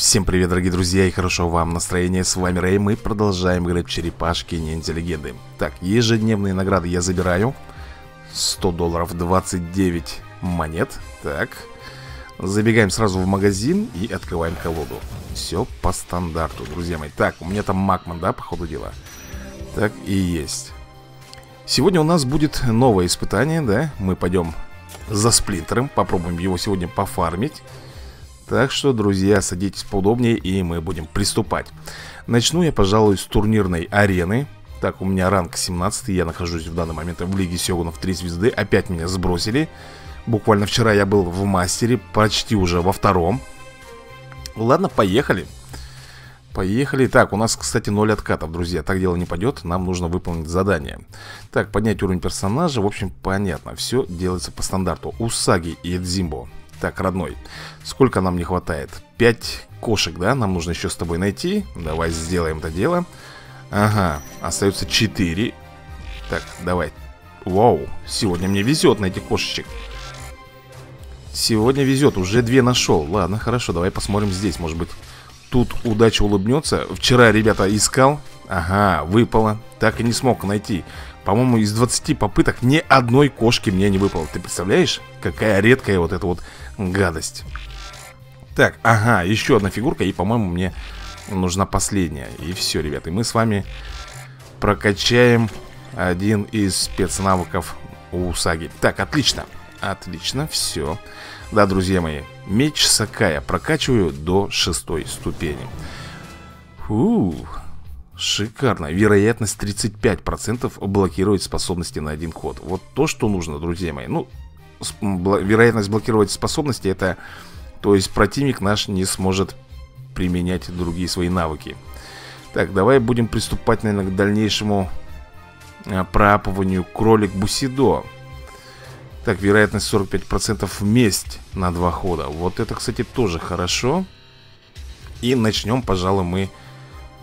Всем привет, дорогие друзья, и хорошо вам настроение. С вами Рэй, мы продолжаем играть в черепашки ниндзя легенды. Так, ежедневные награды я забираю. 100 долларов, 29 монет. Так, забегаем сразу в магазин и открываем колоду. Все по стандарту, друзья мои. Так, у меня там Макман, да, по ходу дела? Так и есть. Сегодня у нас будет новое испытание, да? Мы пойдем за сплинтером, попробуем его сегодня пофармить. Так что, друзья, садитесь поудобнее и мы будем приступать Начну я, пожалуй, с турнирной арены Так, у меня ранг 17, я нахожусь в данный момент в Лиге Сёгунов 3 звезды Опять меня сбросили Буквально вчера я был в мастере, почти уже во втором Ладно, поехали Поехали. Так, у нас, кстати, 0 откатов, друзья. Так дело не пойдет. Нам нужно выполнить задание. Так, поднять уровень персонажа. В общем, понятно. Все делается по стандарту. Усаги и Эдзимбо. Так, родной, сколько нам не хватает? Пять кошек, да? Нам нужно еще с тобой найти. Давай сделаем это дело. Ага, остается четыре. Так, давай. Вау, сегодня мне везет на этих кошечек. Сегодня везет, уже две нашел Ладно, хорошо, давай посмотрим здесь. Может быть, тут удача улыбнется Вчера, ребята, искал. Ага, выпало. Так и не смог найти. По-моему, из 20 попыток ни одной кошки мне не выпало. Ты представляешь, какая редкая вот эта вот гадость. Так, ага, еще одна фигурка И, по-моему, мне нужна последняя. И все, ребята, и мы с вами прокачаем один из спецнавыков у Саги. Так, отлично, отлично, все Да, друзья мои, меч Сакая прокачиваю до шестой ступени. Ух, шикарно. Вероятность 35% блокировать способности на один ход. Вот то, что нужно, друзья мои. Ну, вероятность блокировать способности это то есть противник наш не сможет применять другие свои навыки. Так давай будем приступать наверное к дальнейшему а, проапыванию кролик бусидо. Так вероятность 45% месть на два хода. Вот это кстати тоже хорошо. И начнем пожалуй мы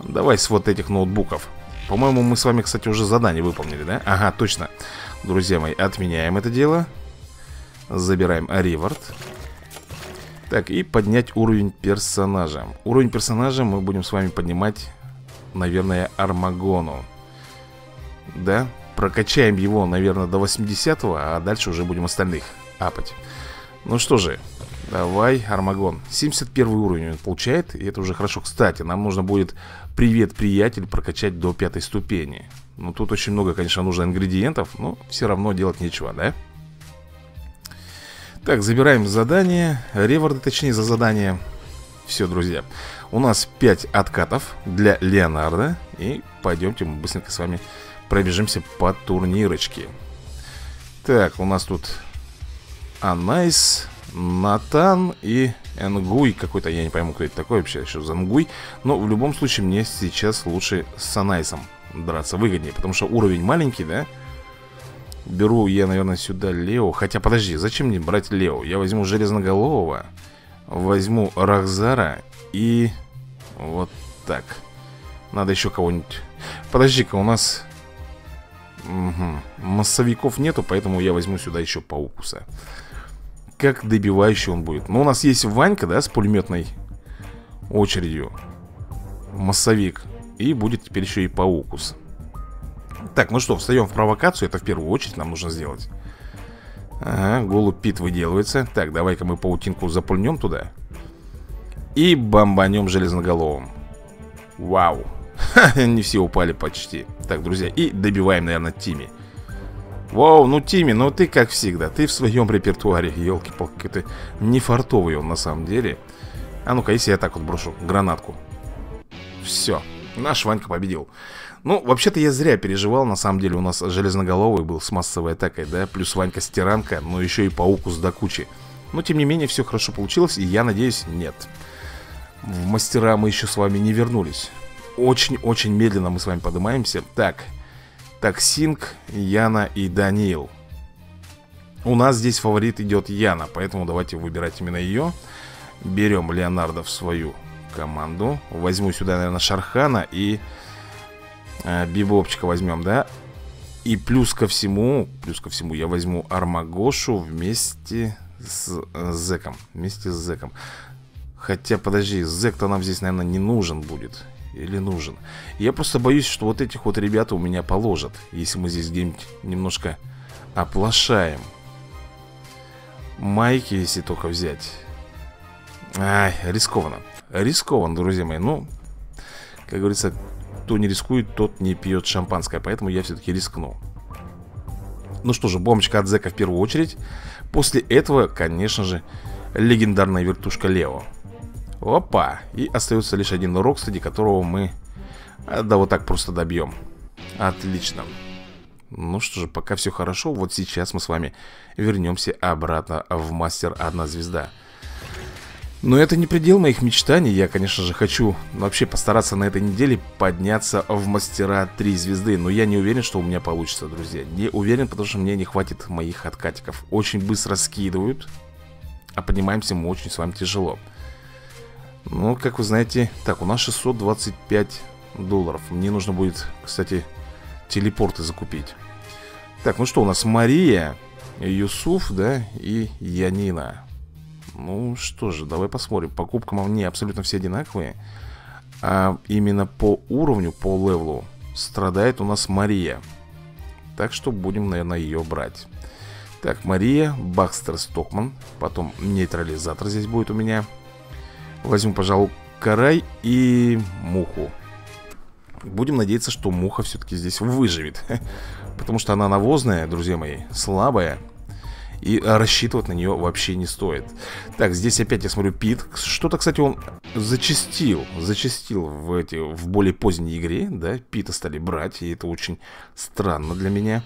давай с вот этих ноутбуков. По-моему мы с вами кстати уже задание выполнили да? Ага точно. Друзья мои отменяем это дело Забираем реворд Так, и поднять уровень персонажа. Уровень персонажа мы будем с вами поднимать Наверное, Армагону. Да? Прокачаем его, наверное, до 80 А дальше уже будем остальных апать. Ну что же, давай, Армагон. 71 уровень он получает, и это уже хорошо. Кстати, нам нужно будет Привет, приятель, прокачать до пятой ступени. Ну, тут очень много, конечно, нужно ингредиентов Но все равно делать нечего, да? Так, забираем задание Реворды, точнее, за задание. Все, друзья У нас 5 откатов для Леонардо И пойдемте мы быстренько с вами Пробежимся по турнирочке. Так, у нас тут Анайс Натан и Энгуй какой-то, я не пойму, кто это такой вообще, еще за Нгуй. Но в любом случае мне сейчас лучше с Анайсом драться выгоднее Потому что уровень маленький, да? Беру я, наверное, сюда Лео. Хотя, подожди, зачем мне брать Лео? Я возьму Железноголового Возьму Рахзара И вот так. Надо еще кого-нибудь. Подожди-ка, у нас угу. Массовиков нету, поэтому я возьму сюда еще Паукуса. Как добивающий он будет? Ну, у нас есть Ванька, да, с пулеметной очередью. Массовик. И будет теперь еще и Паукус так, ну что, встаем в провокацию Это в первую очередь нам нужно сделать. Ага, голубь пит выделывается. Так, давай-ка мы паутинку запульнем туда. И бомбанем железноголовым. Вау. Не все упали почти. Так, друзья, и добиваем, наверное, Тими Вау, ну Тими, ну ты как всегда Ты в своем репертуаре, елки-палки Ты не фартовый он на самом деле. А ну-ка, если я так вот брошу гранатку. Все, наш Ванька победил ну, вообще-то я зря переживал, на самом деле у нас железноголовый был с массовой атакой, да, плюс Ванька стиранка, но еще и паукус до кучи. Но, тем не менее, все хорошо получилось, и я надеюсь, нет. В мастера мы еще с вами не вернулись. Очень-очень медленно мы с вами поднимаемся. Так, так, Синг, Яна и Даниил. У нас здесь фаворит идет Яна, поэтому давайте выбирать именно ее. Берем Леонардо в свою команду. Возьму сюда, наверное, Шархана и э, Бибопчика возьмем, да? И плюс ко всему, плюс ко всему я возьму Армагошу вместе с э, Зеком. Вместе с Зеком. Хотя, подожди, зэк-то нам здесь, наверное, не нужен будет Или нужен Я просто боюсь, что вот этих вот ребят у меня положат Если мы здесь где-нибудь немножко оплошаем Майки, если только взять Ай, рискованно Рискованно, друзья мои. Ну, как говорится, кто не рискует, тот не пьет шампанское Поэтому я все-таки рискну. Ну что же, бомбочка от зэка в первую очередь. После этого, конечно же, легендарная вертушка Лео. Опа! И остается лишь один урок, среди которого мы а, Да вот так просто добьем Отлично. Ну что же, пока все хорошо Вот сейчас мы с вами вернемся обратно в Мастер Одна Звезда но это не предел моих мечтаний. Я, конечно же, хочу вообще постараться на этой неделе подняться в мастера 3 звезды. Но я не уверен, что у меня получится, друзья. Не уверен, потому что мне не хватит моих откатиков. Очень быстро скидывают А поднимаемся мы очень с вами тяжело. Ну, как вы знаете Так, у нас 625 долларов. Мне нужно будет, кстати, телепорты закупить. Так, ну что, у нас Мария, Юсуф, да, и Янина ну что же, давай посмотрим. Покупка они абсолютно все одинаковые. А именно по уровню, по левелу Страдает у нас Мария. Так что будем, наверное, ее брать. Так, Мария, Бакстер Стокман Потом нейтрализатор здесь будет у меня. Возьму, пожалуй, Карай и Муху. Будем надеяться, что Муха все-таки здесь выживет. Потому что она навозная, друзья мои Слабая и рассчитывать на нее вообще не стоит. Так, здесь опять я смотрю Пит. Что-то, кстати, он зачастил Зачастил в, эти, в более поздней игре Да, Пита стали брать И это очень странно для меня.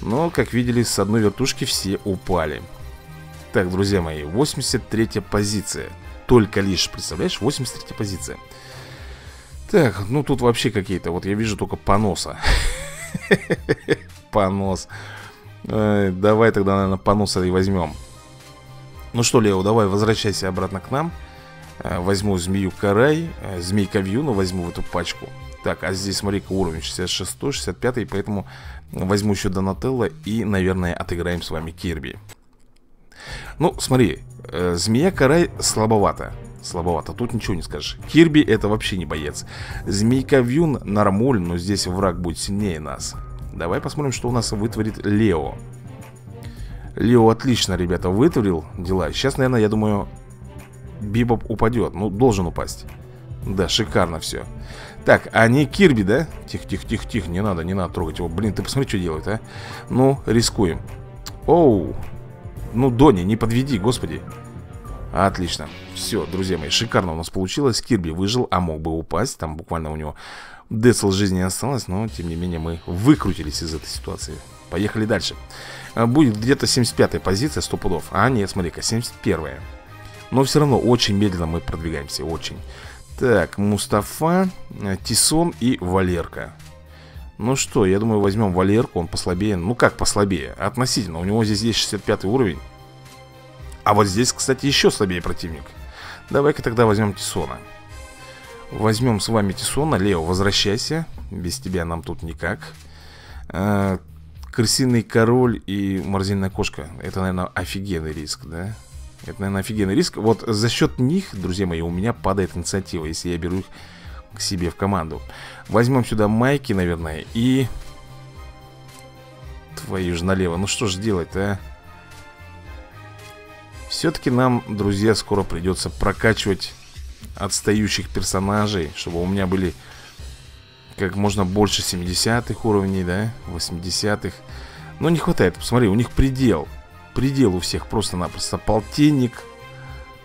Но, как видели, с одной вертушки все упали. Так, друзья мои, 83 позиция. Только лишь, представляешь, 83 позиция. Так, ну тут вообще какие-то Вот я вижу только поноса. Понос Э, давай тогда, наверное, понуса и возьмем. Ну что, Лео, давай возвращайся обратно к нам. Э, Возьму змею карай э, Змейка вьюну возьму в эту пачку. Так, а здесь, смотри-ка, уровень 66 65 Поэтому возьму еще Донателло И, наверное, отыграем с вами Кирби. Ну, смотри э, Змея карай слабовато Слабовато, тут ничего не скажешь. Кирби это вообще не боец. Змейка Вьюн нормуль, но здесь враг будет сильнее нас Давай посмотрим, что у нас вытворит Лео. Лео отлично, ребята, вытворил дела. Сейчас, наверное, я думаю Бибоп упадет, ну, должен упасть. Да, шикарно все Так, а не Кирби, да? Тихо, тихо, тихо, тихо, не надо, не надо трогать его. Блин, ты посмотри, что делает, а. Ну, рискуем. Оу. Ну, Дони, не подведи, господи. Отлично. Все, друзья мои, шикарно у нас получилось. Кирби выжил, а мог бы упасть. Там буквально у него Децл жизни осталось, но тем не менее мы выкрутились из этой ситуации. Поехали дальше. А, Будет где-то 75-я позиция, 100 пудов. А нет, смотри-ка, 71-я Но все равно очень медленно мы продвигаемся, очень. Так, Мустафа, э, Тисон и Валерка. Ну что, я думаю, возьмем Валерку, он послабее. Ну как послабее? Относительно, у него здесь есть 65 уровень. А вот здесь, кстати, еще слабее противник. Давай-ка тогда возьмем Тисона Возьмем с вами Тисона Лео, возвращайся. Без тебя нам тут никак. А, Крысиный король и морзильная кошка. Это, наверное, офигенный риск, да? Это, наверное, офигенный риск. Вот за счет них, друзья мои, у меня падает инициатива Если я беру их к себе в команду. Возьмем сюда майки, наверное И... Твою же налево. Ну что ж делать-то, а? Все-таки нам, друзья, скоро придется прокачивать отстающих персонажей, чтобы у меня были как можно больше 70-х уровней, да, 80-х. Но не хватает, посмотри, у них предел. Предел у всех просто-напросто. Полтинник,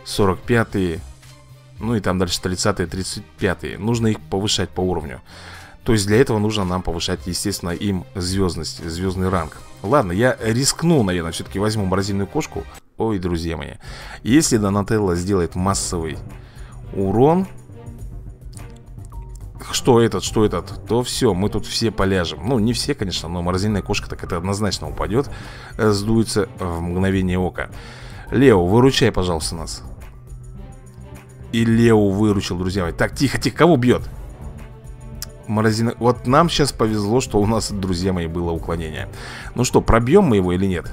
45-е, ну и там дальше 30-е, 35-е. Нужно их повышать по уровню. То есть для этого нужно нам повышать, естественно, им звездность, звездный ранг. Ладно, я рискну, наверное, все-таки возьму морозильную кошку. Ой, друзья мои. Если Донателло сделает массовый урон. Что этот, что этот? То все, мы тут все поляжем. Ну, не все, конечно, но морозильная кошка так это однозначно упадет э, Сдуется в мгновение ока. Лео, выручай, пожалуйста, нас. И Лео выручил, друзья мои. Так, тихо, тихо, кого бьет? Морозина... Вот нам сейчас повезло, что у нас, друзья мои, было уклонение. Ну что, пробьем мы его или нет?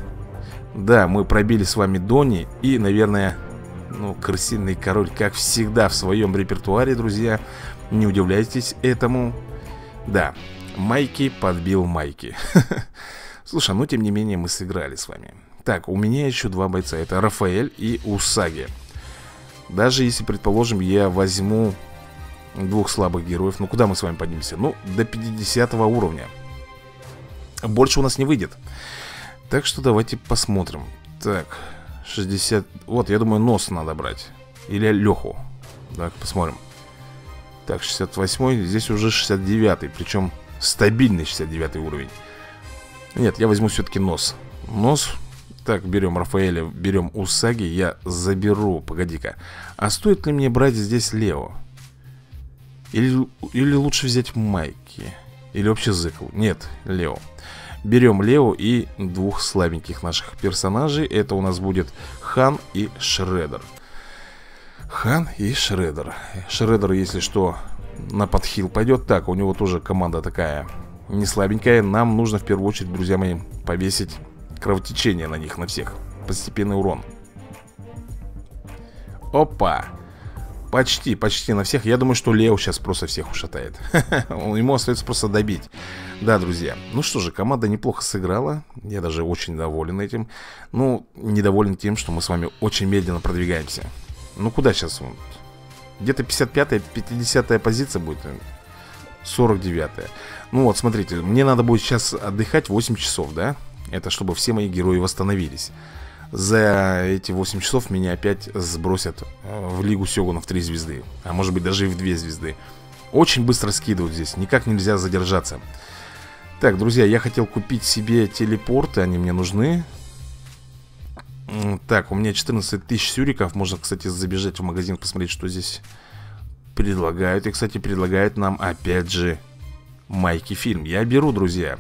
Да, мы пробили с вами Дони И, наверное, Ну, крысиный король, как всегда, в своем репертуаре, друзья. Не удивляйтесь этому. Да, Майки подбил Майки. Слушай, ну, тем не менее, мы сыграли с вами. Так, у меня еще два бойца. Это Рафаэль и Усаги. Даже если, предположим, я возьму двух слабых героев Ну, куда мы с вами поднимемся? Ну, до 50 уровня. Больше у нас не выйдет. Так что давайте посмотрим. Так, 60... Вот, я думаю, нос надо брать. Или Леху. Так, посмотрим. Так, 68 Здесь уже 69 Причем стабильный 69 уровень. Нет, я возьму все-таки нос. Нос. Так, берем Рафаэля, берем Усаги Я заберу, погоди-ка. А стоит ли мне брать здесь Лео? Или, или лучше взять Майки? Или вообще Зыкл? Нет, Лео Берем Лео и двух слабеньких наших персонажей. Это у нас будет Хан и Шредер Хан и Шредер Шредер, если что, на подхил пойдет. Так, у него тоже команда такая не слабенькая Нам нужно в первую очередь, друзья мои, повесить кровотечение на них, на всех. Постепенный урон. Опа! Почти, почти на всех. Я думаю, что Лео сейчас просто всех ушатает. Ему остается просто добить Да, друзья Ну что же, команда неплохо сыграла Я даже очень доволен этим Ну, недоволен тем, что мы с вами очень медленно продвигаемся Ну, куда сейчас? Где-то 55-я, 50-я позиция будет 49-я Ну вот, смотрите, мне надо будет сейчас отдыхать 8 часов, да? Это чтобы все мои герои восстановились за эти 8 часов меня опять сбросят э, в Лигу Сёгунов 3 звезды. А может быть даже и в 2 звезды. Очень быстро скидывают здесь, никак нельзя задержаться. Так, друзья, я хотел купить себе телепорты, они мне нужны. Так, у меня 14 тысяч сюриков. Можно, кстати, забежать в магазин, посмотреть, что здесь предлагают. И, кстати, предлагают нам, опять же, майки фильм. Я беру, друзья.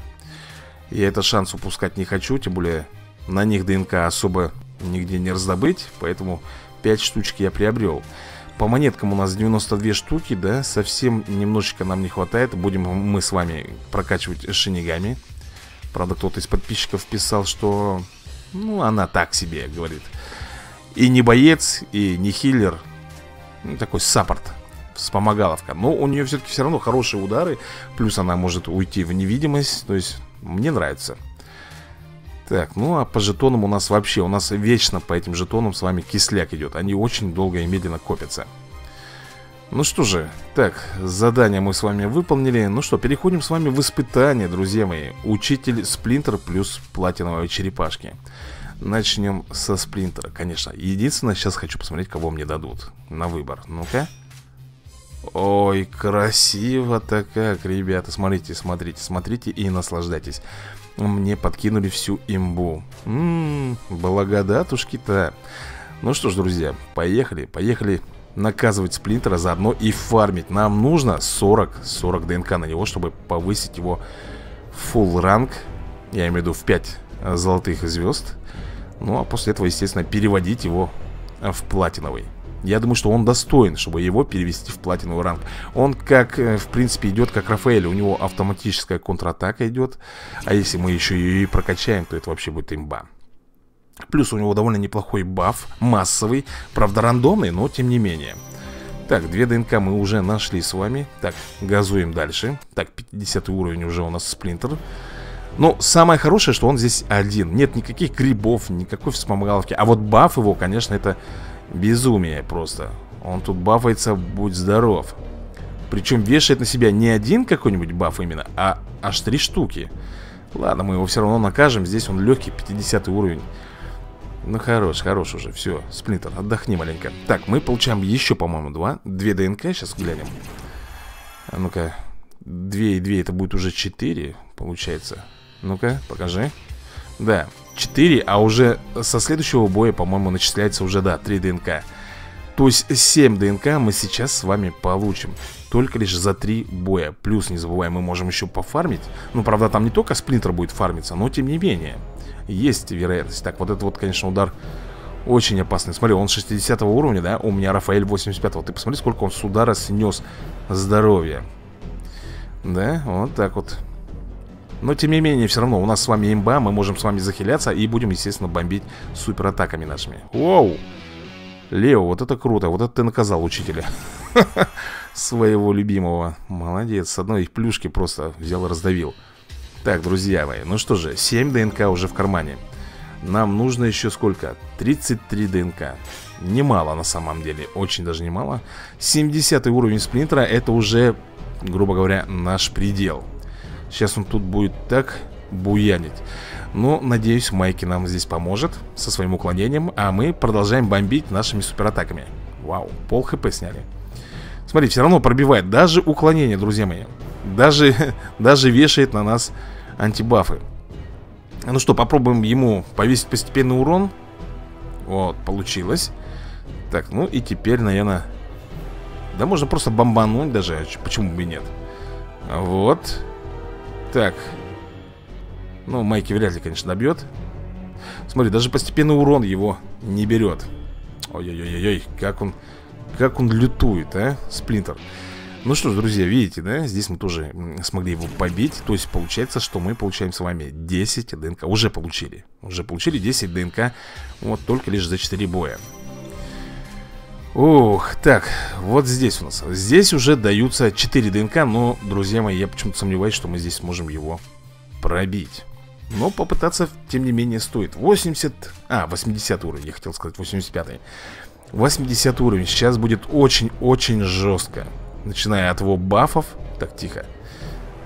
Я этот шанс упускать не хочу, тем более на них ДНК особо нигде не раздобыть, поэтому 5 штучек я приобрел. По монеткам у нас 92 штуки, да, совсем немножечко нам не хватает. Будем мы с вами прокачивать шинигами. Правда, кто-то из подписчиков писал, что, ну, она так себе, говорит. И не боец, и не хиллер, ну, такой саппорт, вспомогаловка. Но у нее все-таки все равно хорошие удары, плюс она может уйти в невидимость, то есть мне нравится. Так, ну а по жетонам у нас вообще, у нас вечно по этим жетонам с вами кисляк идет. Они очень долго и медленно копятся. Ну что же, так, задание мы с вами выполнили. Ну что, переходим с вами в испытание, друзья мои. Учитель Сплинтер плюс платиновые черепашки. Начнем со Сплинтера, конечно. Единственное, сейчас хочу посмотреть, кого мне дадут на выбор. Ну-ка. Ой, красиво-то как, ребята. Смотрите, смотрите, смотрите и наслаждайтесь мне подкинули всю имбу. Ммм, благодатушки-то. Ну что ж, друзья, поехали, поехали наказывать Сплинтера заодно и фармить. Нам нужно 40, 40 ДНК на него, чтобы повысить его full ранг. Я имею в виду в 5 золотых звезд. Ну а после этого, естественно, переводить его в платиновый. Я думаю, что он достоин, чтобы его перевести в платиновый ранг. Он как, э, в принципе, идет как Рафаэль. У него автоматическая контратака идет. А если мы еще ее и прокачаем, то это вообще будет имба. Плюс у него довольно неплохой баф, массовый. Правда рандомный, но тем не менее. Так, две ДНК мы уже нашли с вами. Так, газуем дальше. Так, 50 уровень уже у нас сплинтер. Но самое хорошее, что он здесь один. Нет никаких грибов, никакой вспомогаловки. А вот баф его, конечно, это Безумие просто. Он тут бафается, будь здоров. Причем вешает на себя не один какой-нибудь баф именно А аж три штуки. Ладно, мы его все равно накажем Здесь он легкий, 50 уровень. Ну хорош, хорош уже, все Сплинтер, отдохни маленько. Так, мы получаем еще, по-моему, два. Две ДНК, сейчас глянем. А Ну-ка Две и две, это будет уже четыре, получается. Ну-ка, покажи. Да, 4, а уже со следующего боя, по-моему, начисляется уже, да, 3 ДНК. То есть 7 ДНК мы сейчас с вами получим. Только лишь за 3 боя. Плюс, не забываем, мы можем еще пофармить. Ну, правда, там не только сплинтер будет фармиться, но тем не менее. Есть вероятность. Так, вот это вот, конечно, удар очень опасный. Смотри, он 60 уровня, да? У меня Рафаэль 85 -го. Ты посмотри, сколько он с удара снес здоровья. Да, вот так вот но тем не менее, все равно у нас с вами имба Мы можем с вами захиляться и будем, естественно, бомбить суператаками нашими. Воу! Лео, вот это круто, вот это ты наказал учителя Своего любимого. Молодец, с одной плюшки просто взял и раздавил. Так, друзья мои, ну что же, 7 ДНК уже в кармане. Нам нужно еще сколько? 33 ДНК. Немало на самом деле, очень даже немало. 70 уровень сплинтера, это уже, грубо говоря, наш предел Сейчас он тут будет так буянить но, надеюсь, Майки нам здесь поможет со своим уклонением, а мы продолжаем бомбить нашими суператаками. Вау, пол хп сняли. Смотри, все равно пробивает. Даже уклонение, друзья мои. Даже, даже вешает на нас антибафы. Ну что, попробуем ему повесить постепенный урон. Вот, получилось. Так, ну и теперь, наверное... Да можно просто бомбануть даже, почему бы и нет. Вот. Так, ну, Майки вряд ли, конечно, добьет Смотри, даже постепенный урон его не берет. Ой-ой-ой-ой, как он Как он лютует, а, Сплинтер. Ну что ж, друзья, видите, да, здесь мы тоже смогли его побить. То есть получается, что мы получаем с вами 10 ДНК. Уже получили, уже получили 10 ДНК. Вот только лишь за 4 боя Ух, так, вот здесь у нас. Здесь уже даются 4 ДНК Но, друзья мои, я почему-то сомневаюсь, что мы здесь сможем его пробить. Но попытаться, тем не менее, стоит. 80... А, 80 уровень, я хотел сказать 85 80 уровень Сейчас будет очень-очень жестко Начиная от его бафов. Так, тихо.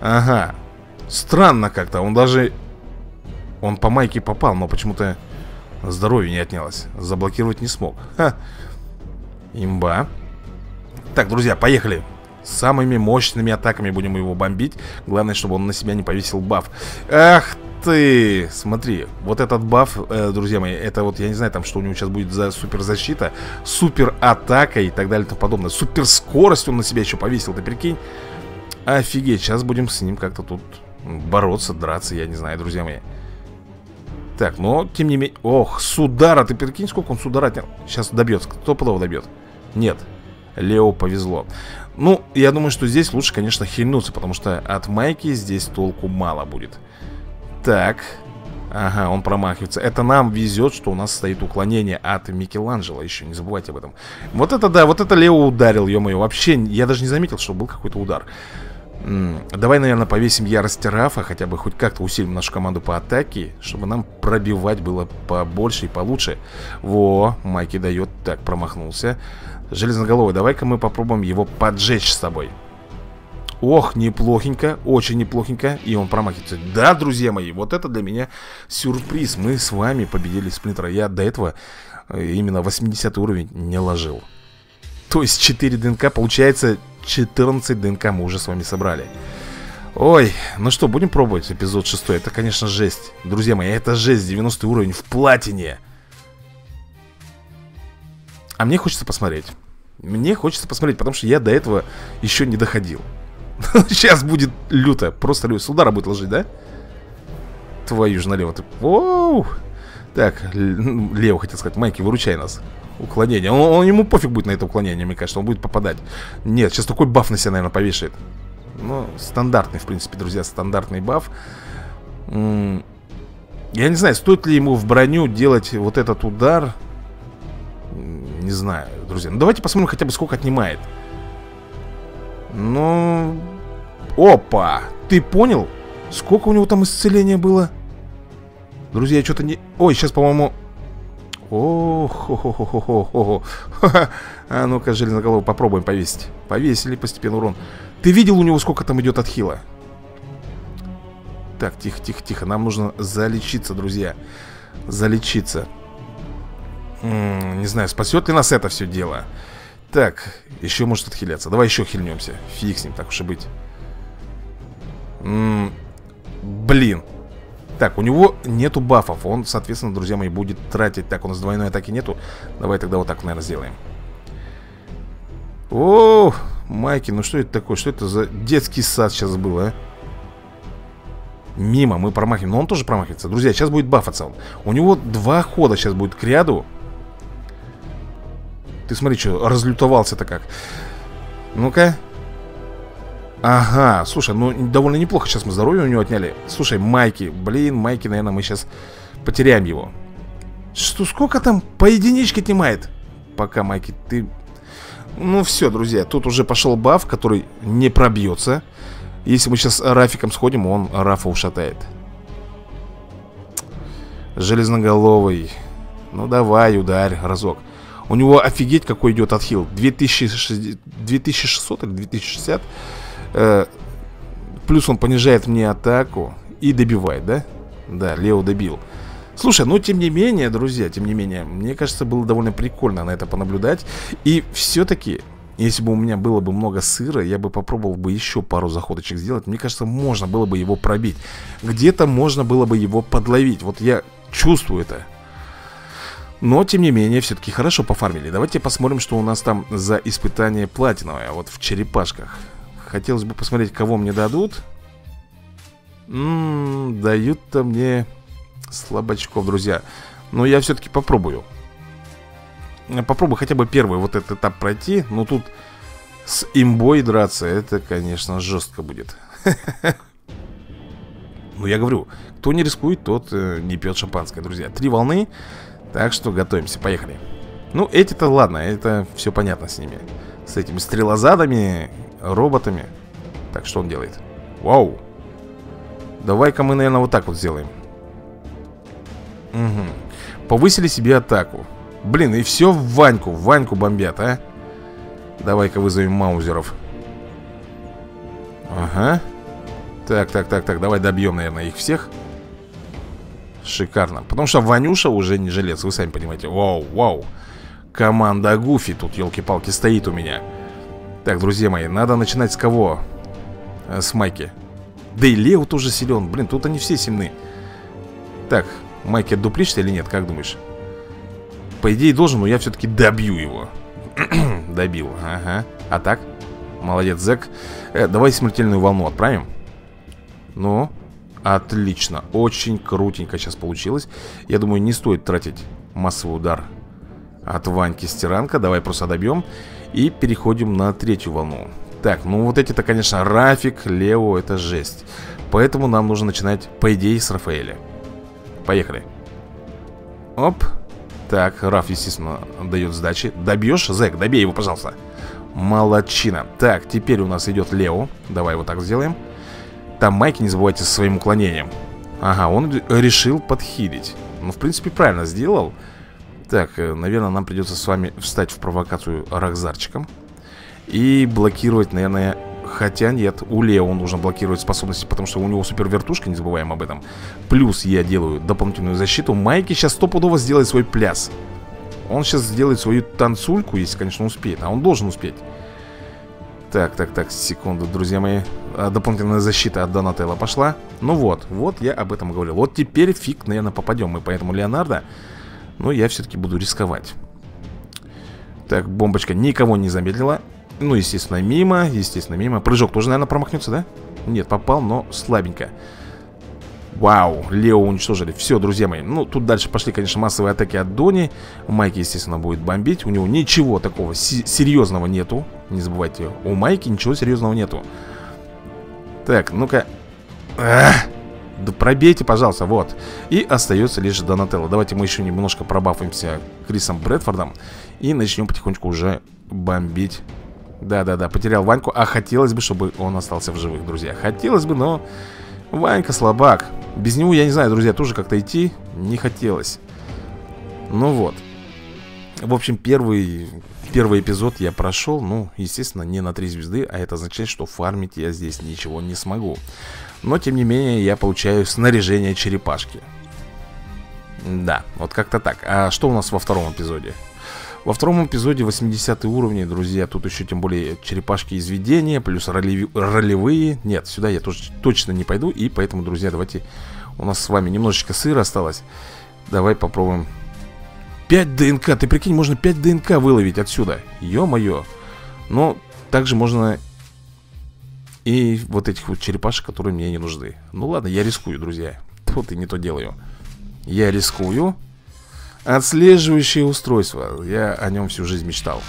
Ага. Странно как-то, он даже Он по майке попал, но почему-то Здоровье не отнялось. Заблокировать не смог. Ха. Имба Так, друзья, поехали Самыми мощными атаками будем его бомбить Главное, чтобы он на себя не повесил баф Ах ты! Смотри, вот этот баф, э, друзья мои, это вот, я не знаю, там, что у него сейчас будет за супер защита, супер атака и так далее и тому подобное. Супер скорость он на себя еще повесил, ты прикинь? Офигеть, сейчас будем с ним как-то тут бороться, драться, я не знаю, друзья мои. Так, но, тем не менее... Ох, с удара, ты прикинь, сколько он с удара? Сейчас добьет, кто подол добьет? Нет, Лео повезло. Ну, я думаю, что здесь лучше, конечно, хильнуться, потому что от Майки здесь толку мало будет. Так. Ага, он промахивается. Это нам везет, что у нас стоит уклонение от Микеланджело еще, не забывайте об этом. Вот это да, вот это Лео ударил, ё-моё. Вообще, я даже не заметил, что был какой-то удар. Давай, наверное, повесим ярость Рафа, хотя бы хоть как-то усилим нашу команду по атаке, чтобы нам пробивать было побольше и получше. Во, Майки дает. Так, промахнулся. Железноголовый, давай-ка мы попробуем его поджечь с тобой. Ох, неплохенько, очень неплохенько И он промахивается Да, друзья мои, вот это для меня сюрприз Мы с вами победили Сплинтера Я до этого э, именно 80 уровень не ложил То есть 4 ДНК, получается 14 ДНК мы уже с вами собрали Ой, ну что, будем пробовать эпизод 6 Это, конечно, жесть Друзья мои, это жесть, 90 уровень в платине А мне хочется посмотреть Мне хочется посмотреть, потому что я до этого еще не доходил Сейчас будет люто. Просто люто. С удара будет ложить, да? Твою же налево. Ты... Так, лево хотел сказать. Майки, выручай нас. Уклонение. Он, он ему пофиг будет на это уклонение, мне кажется. Он будет попадать. Нет, сейчас такой баф на себя, наверное, повешает. Ну, стандартный, в принципе, друзья, стандартный баф. Я не знаю, стоит ли ему в броню делать вот этот удар. Не знаю, друзья. Ну, давайте посмотрим хотя бы, сколько отнимает. Ну... Опа! Ты понял? Сколько у него там исцеления было? Друзья, я что-то не... Ой, сейчас, по-моему... Ох, хо хо хо хо хо хо А ну-ка, железноголовый, попробуем повесить. Повесили постепенно урон. Ты видел у него, сколько там идет отхила? Так, тихо, тихо, тихо. Нам нужно залечиться, друзья. Залечиться. М -м, не знаю, спасет ли нас это все дело. Так, еще может отхиляться Давай еще хильнемся Фиг с ним, так уж и быть -м Блин Так, у него нету бафов. Он, соответственно, друзья мои, будет тратить. Так, у нас двойной атаки нету. Давай тогда вот так, наверное, сделаем. О, Майки, ну что это такое? Что это за детский сад сейчас был, а? Мимо мы промахиваем. Но он тоже промахивается. Друзья, сейчас будет бафаться он У него два хода сейчас будет к ряду. Ты смотри, что разлютовался-то как. Ну-ка Ага, слушай, ну довольно неплохо сейчас мы здоровье у него отняли. Слушай, Майки, блин, Майки, наверное, мы сейчас потеряем его. Что, сколько там по единичке отнимает? пока, Майки, ты... Ну все, друзья, тут уже пошел баф, который не пробьется Если мы сейчас Рафиком сходим, он Рафа ушатает. Железноголовый. Ну давай, ударь разок. У него офигеть какой идет отхил. 2060... 2600 или 2060 э, Плюс он понижает мне атаку И добивает, да? Да, Лео добил Слушай, ну тем не менее, друзья, тем не менее Мне кажется, было довольно прикольно на это понаблюдать И все-таки если бы у меня было бы много сыра, я бы попробовал бы еще пару заходочек сделать. Мне кажется, можно было бы его пробить. Где-то можно было бы его подловить. Вот я чувствую это. Но, тем не менее, все-таки хорошо пофармили. Давайте посмотрим, что у нас там за испытание платиновое. Вот в черепашках. Хотелось бы посмотреть, кого мне дадут. М-м, дают-то мне слабачков, друзья. Но я все-таки попробую. Попробую хотя бы первый вот этот этап пройти. Но тут с имбой драться, это, конечно, жестко будет. Ну, я говорю, кто не рискует, тот э, не пьет шампанское, друзья. Три волны, так что готовимся, поехали. Ну, эти-то ладно, это все понятно с ними. С этими стрелозадами, роботами. Так, что он делает? Вау. Давай-ка мы, наверное, вот так вот сделаем. Угу. Повысили себе атаку. Блин, и все в Ваньку, в Ваньку бомбят, а? Давай-ка вызовем маузеров. Ага. Так, так, так, так, давай добьем, наверное, их всех Шикарно Потому что Ванюша уже не жилец, вы сами понимаете Вау, вау Команда Гуфи тут, елки-палки, стоит у меня Так, друзья мои, надо начинать с кого? Э, с Майки. Да и Лео тоже силен, блин, тут они все сильны. Так, Майки отдуплишься или нет, как думаешь? По идее должен, но я все-таки добью его. Добил, ага. А так? Молодец, Зэк. Э, Давай смертельную волну отправим. Ну, отлично. Очень крутенько сейчас получилось. Я думаю, не стоит тратить массовый удар От Ваньки Стиранка. Давай просто добьем И переходим на третью волну. Так, ну вот эти-то, конечно, Рафик, Лео Это жесть. Поэтому нам нужно начинать, по идее, с Рафаэля. Поехали. Оп. Так, Раф, естественно, дает сдачи. Добьешь? Зэк, добей его, пожалуйста. Молодчина. Так, теперь у нас идет Лео. Давай вот так сделаем. Там Майки, не забывайте, со своим уклонением. Ага, он решил подхилить. Ну, в принципе, правильно сделал Так, э, наверное, нам придется с вами встать в провокацию Рахзарчиком И блокировать, наверное... Хотя нет, у Лео нужно блокировать способности Потому что у него супер вертушка, не забываем об этом. Плюс я делаю дополнительную защиту. Майки сейчас стопудово сделает свой пляс. Он сейчас сделает свою танцульку, если, конечно, успеет А он должен успеть. Так, так, так, секунду, друзья мои. А, Дополнительная защита от Донателла пошла. Ну вот, вот я об этом говорил. Вот теперь фиг, наверное, попадем мы. Поэтому Леонардо Но я все-таки буду рисковать. Так, бомбочка никого не замедлила. Ну, естественно, мимо Естественно, мимо. Прыжок тоже, наверное, промахнется, да? Нет, попал, но слабенько. Вау, Лео уничтожили. Все, друзья мои, ну тут дальше пошли, конечно, массовые атаки от Дони. Майки, естественно, будет бомбить. У него ничего такого серьезного нету. Не забывайте, у Майки ничего серьезного нету. Так, ну-ка Да пробейте, пожалуйста, вот. И остается лишь Донателло. Давайте мы еще немножко пробафаемся Крисом Брэдфордом И начнем потихонечку уже бомбить. Да-да-да, потерял Ваньку. А хотелось бы, чтобы он остался в живых, друзья. Хотелось бы, но... Ванька слабак. Без него, я не знаю, друзья, тоже как-то идти не хотелось. Ну вот В общем, первый, первый эпизод я прошел Ну, естественно, не на 3 звезды А это означает, что фармить я здесь ничего не смогу. Но, тем не менее, я получаю снаряжение черепашки. Да, вот как-то так. А что у нас во втором эпизоде? Во втором эпизоде 80 уровни, друзья Тут еще тем более черепашки изведения Плюс роли... ролевые. Нет, сюда я тоже точно не пойду И поэтому, друзья, давайте У нас с вами немножечко сыра осталось. Давай попробуем 5 ДНК, ты прикинь, можно 5 ДНК выловить отсюда. Ё-моё. Но также можно И вот этих вот черепашек, которые мне не нужны. Ну ладно, я рискую, друзья. Вот и не то делаю. Я рискую. Отслеживающее устройство. Я о нем всю жизнь мечтал.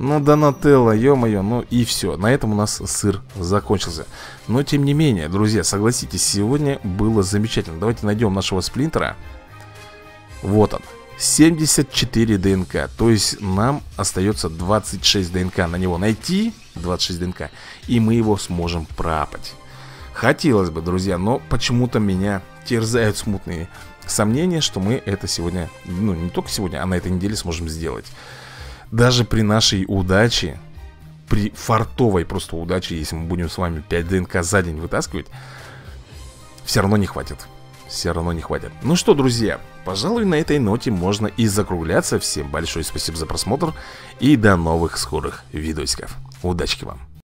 Ну, Донателло, ё-моё, ну и все На этом у нас сыр закончился. Но, тем не менее, друзья, согласитесь Сегодня было замечательно. Давайте найдем нашего сплинтера. Вот он 74 ДНК То есть нам остается 26 ДНК на него найти 26 ДНК И мы его сможем пропать Хотелось бы, друзья, но почему-то меня терзают смутные сомнения, что мы это сегодня, ну не только сегодня, а на этой неделе сможем сделать. Даже при нашей удаче, при фартовой просто удаче, если мы будем с вами 5 ДНК за день вытаскивать, все равно не хватит. Все равно не хватит. Ну что, друзья, пожалуй, на этой ноте можно и закругляться. Всем большое спасибо за просмотр и до новых скорых видосиков. Удачки вам!